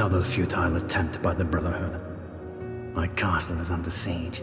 Another futile attempt by the Brotherhood. My castle is under siege.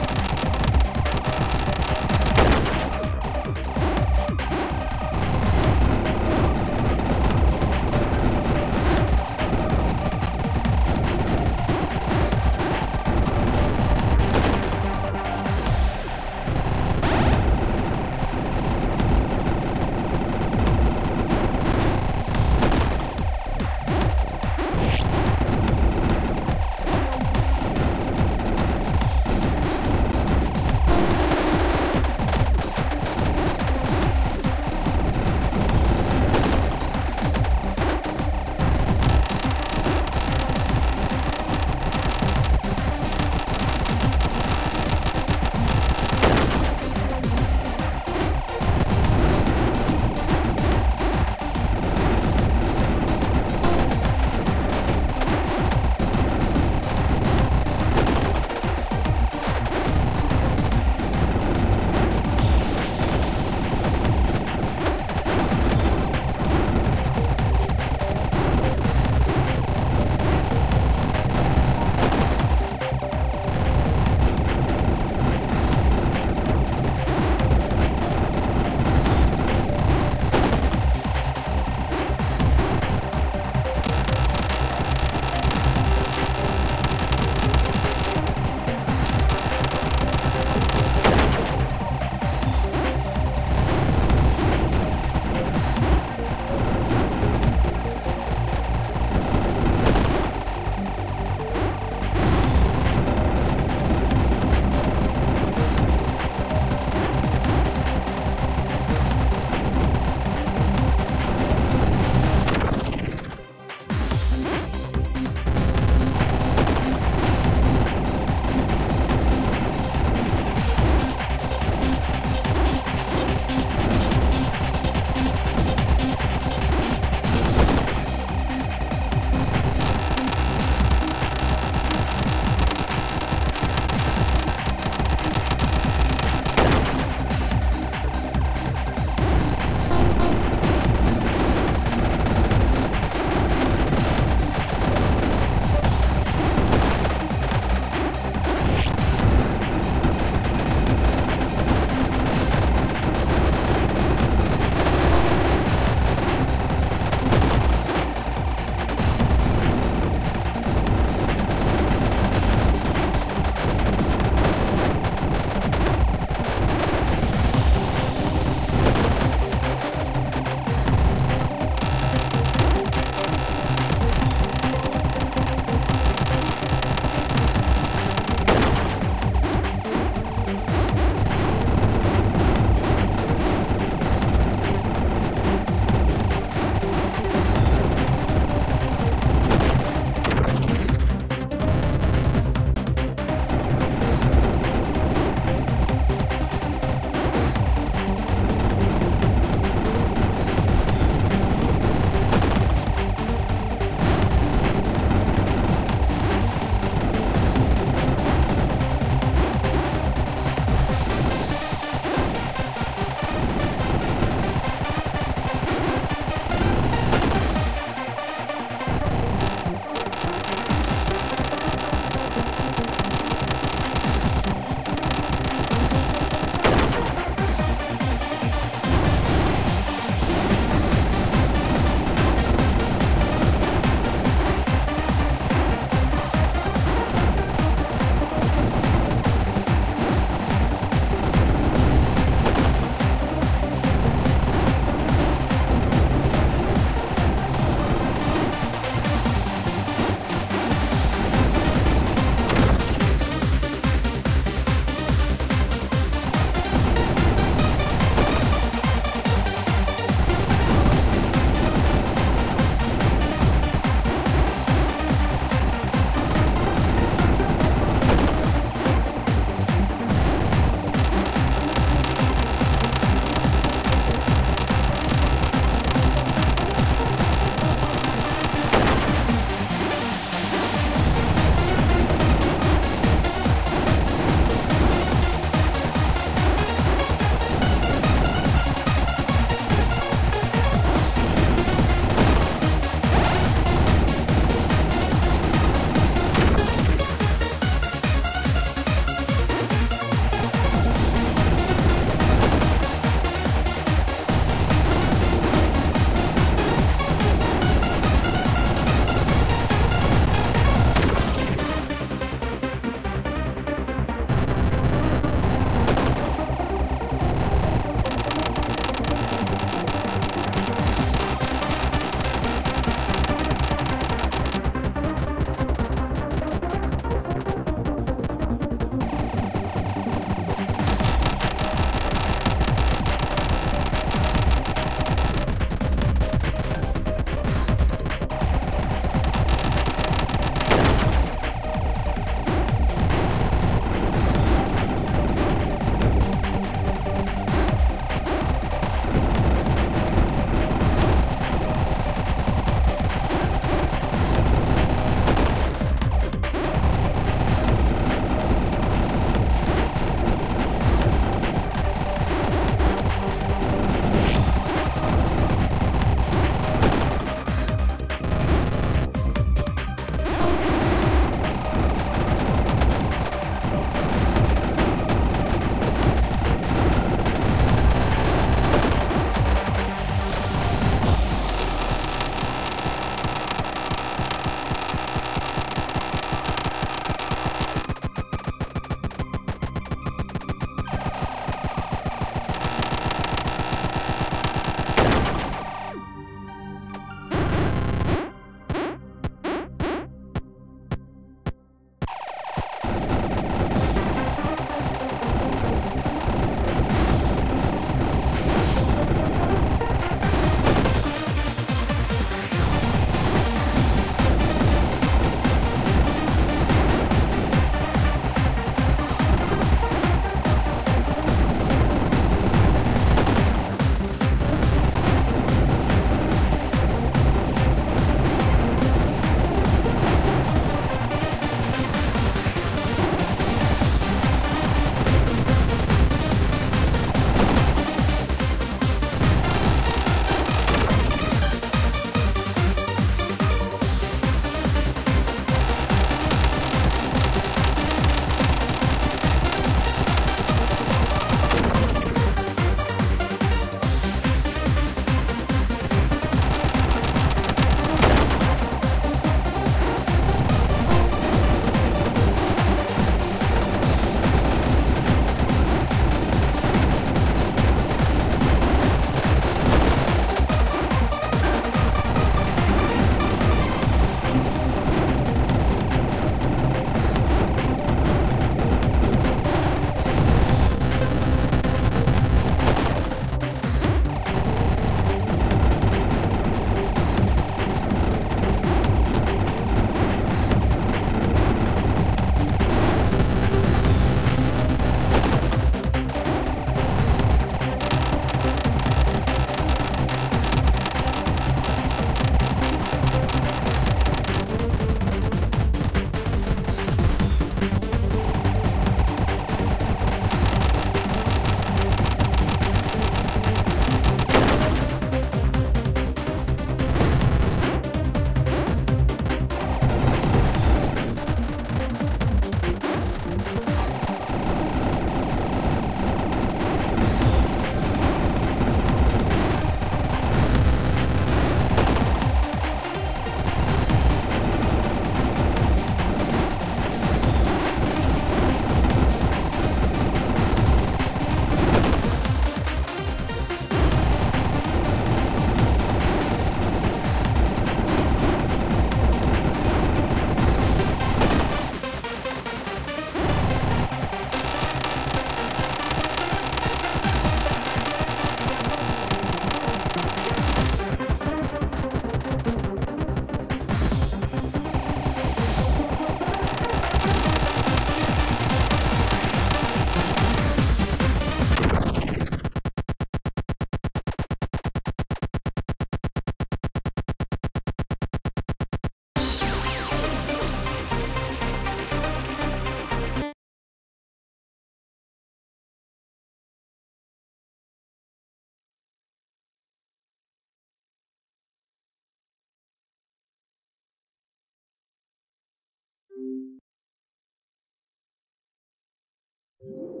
Ooh.